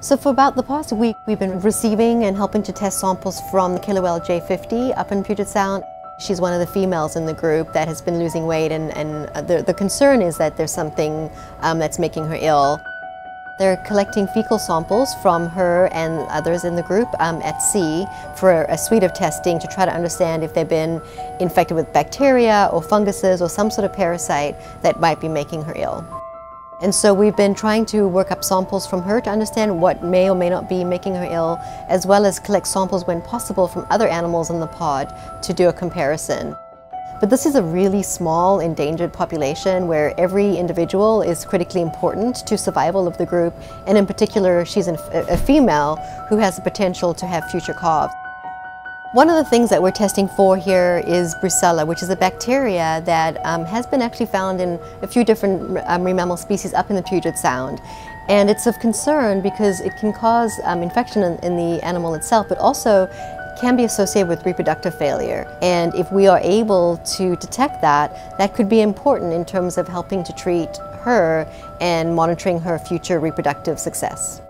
So for about the past week, we've been receiving and helping to test samples from the killer whale J50 up in Puget Sound. She's one of the females in the group that has been losing weight and, and the, the concern is that there's something um, that's making her ill. They're collecting fecal samples from her and others in the group um, at sea for a suite of testing to try to understand if they've been infected with bacteria or funguses or some sort of parasite that might be making her ill. And so we've been trying to work up samples from her to understand what may or may not be making her ill, as well as collect samples when possible from other animals in the pod to do a comparison. But this is a really small endangered population where every individual is critically important to survival of the group, and in particular, she's a female who has the potential to have future calves. One of the things that we're testing for here is Brucella, which is a bacteria that um, has been actually found in a few different um, mammal species up in the Puget Sound. And it's of concern because it can cause um, infection in, in the animal itself, but also can be associated with reproductive failure. And if we are able to detect that, that could be important in terms of helping to treat her and monitoring her future reproductive success.